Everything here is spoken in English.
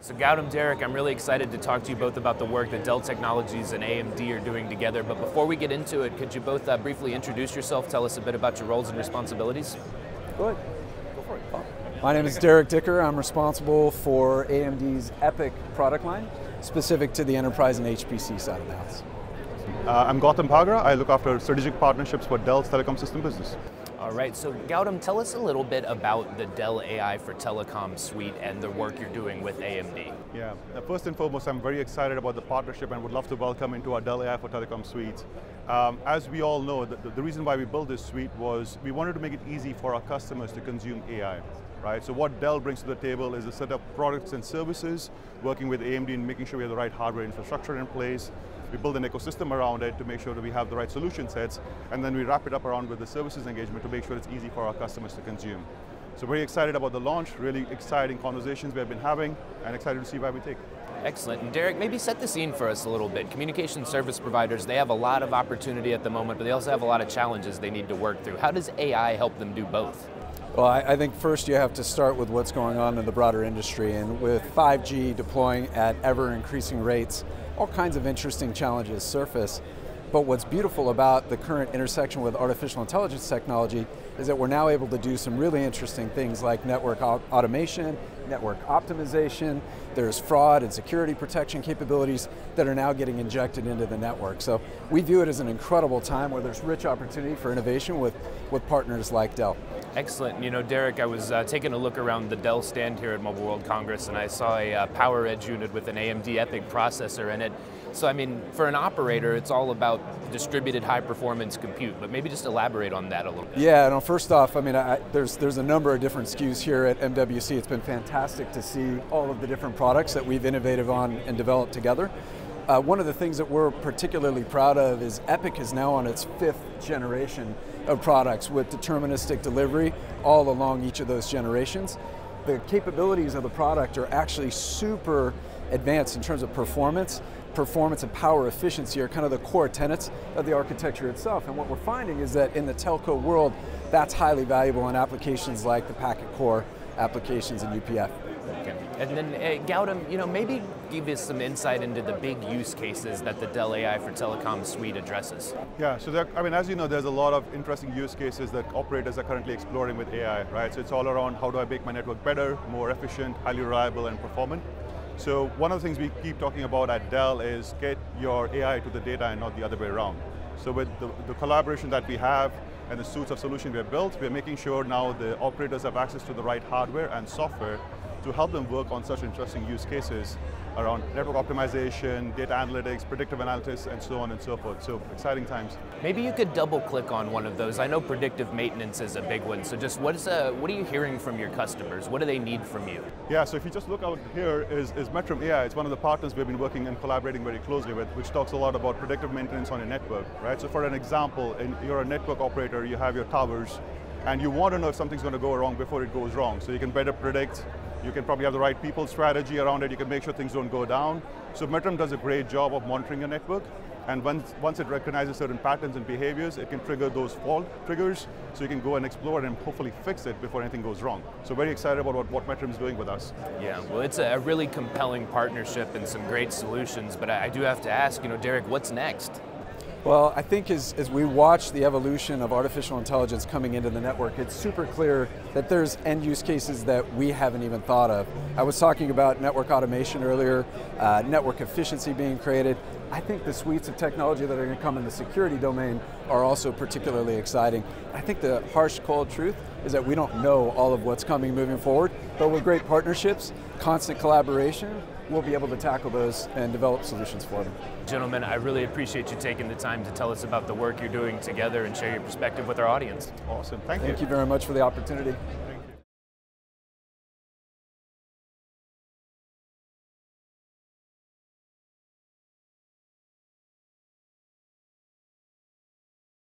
So Gautam, Derek, I'm really excited to talk to you both about the work that Dell Technologies and AMD are doing together. But before we get into it, could you both uh, briefly introduce yourself, tell us a bit about your roles and responsibilities? Go ahead. Go for it. My name is Derek Dicker. I'm responsible for AMD's EPYC product line, specific to the enterprise and HPC side of the house. Uh, I'm Gautam Bhagra. I look after strategic partnerships for Dell's telecom system business. All right, so Gautam, tell us a little bit about the Dell AI for Telecom suite and the work you're doing with AMD. Yeah, first and foremost, I'm very excited about the partnership and would love to welcome into our Dell AI for Telecom suite. Um, as we all know, the, the reason why we built this suite was we wanted to make it easy for our customers to consume AI right? So what Dell brings to the table is a set of products and services, working with AMD and making sure we have the right hardware infrastructure in place. We build an ecosystem around it to make sure that we have the right solution sets, and then we wrap it up around with the services engagement to make sure it's easy for our customers to consume. So very excited about the launch, really exciting conversations we have been having, and excited to see where we take. Excellent. And Derek, maybe set the scene for us a little bit. Communication service providers, they have a lot of opportunity at the moment, but they also have a lot of challenges they need to work through. How does AI help them do both? Well, I, I, think first you have to start with what's going on in the broader industry, and with 5G deploying at ever increasing rates, all kinds of interesting challenges surface. But what's beautiful about the current intersection with artificial intelligence technology is that we're now able to do some really interesting things like network automation, network optimization, there's fraud and security protection capabilities that are now getting injected into the network. So we view it as an incredible time where there's rich opportunity for innovation with, with partners like Dell. Excellent. You know, Derek, I was uh, taking a look around the Dell stand here at Mobile World Congress and I saw a uh, PowerEdge unit with an AMD EPYC processor in it. So I mean, for an operator, it's all about distributed high performance compute, but maybe just elaborate on that a little bit. Yeah, no, first off, I mean, I, there's, there's a number of different SKUs here at MWC. It's been fantastic to see all of the different products that we've innovated on and developed together. Uh, one of the things that we're particularly proud of is EPYC is now on its fifth generation of products with deterministic delivery all along each of those generations. The capabilities of the product are actually super advanced in terms of performance. Performance and power efficiency are kind of the core tenets of the architecture itself. And what we're finding is that in the telco world, that's highly valuable in applications like the packet core applications in UPF. Okay. And then uh, Gautam, you know, maybe give us some insight into the big use cases that the Dell AI for Telecom suite addresses. Yeah, so there, I mean, as you know, there's a lot of interesting use cases that operators are currently exploring with AI, right? So it's all around how do I make my network better, more efficient, highly reliable, and performant. So one of the things we keep talking about at Dell is get your AI to the data and not the other way around. So with the, the collaboration that we have and the suites of solutions we have built, we're making sure now the operators have access to the right hardware and software to help them work on such interesting use cases around network optimization, data analytics, predictive analytics, and so on and so forth. So exciting times. Maybe you could double click on one of those. I know predictive maintenance is a big one. So just what is a, what are you hearing from your customers? What do they need from you? Yeah, so if you just look out here is, is Metrum AI. It's one of the partners we've been working and collaborating very closely with, which talks a lot about predictive maintenance on your network, right? So for an example, in, you're a network operator, you have your towers, and you want to know if something's going to go wrong before it goes wrong. So you can better predict you can probably have the right people strategy around it. You can make sure things don't go down. So Metrum does a great job of monitoring your network. And once, once it recognizes certain patterns and behaviors, it can trigger those fault triggers, so you can go and explore and hopefully fix it before anything goes wrong. So very excited about what, what Metrum is doing with us. Yeah, well it's a really compelling partnership and some great solutions, but I do have to ask, you know, Derek, what's next? Well, I think as, as we watch the evolution of artificial intelligence coming into the network, it's super clear that there's end use cases that we haven't even thought of. I was talking about network automation earlier, uh, network efficiency being created. I think the suites of technology that are going to come in the security domain are also particularly exciting. I think the harsh, cold truth is that we don't know all of what's coming moving forward, but with great partnerships, constant collaboration, we'll be able to tackle those and develop solutions for them. Gentlemen, I really appreciate you taking the time to tell us about the work you're doing together and share your perspective with our audience. Awesome, thank, thank you. Thank you very much for the opportunity.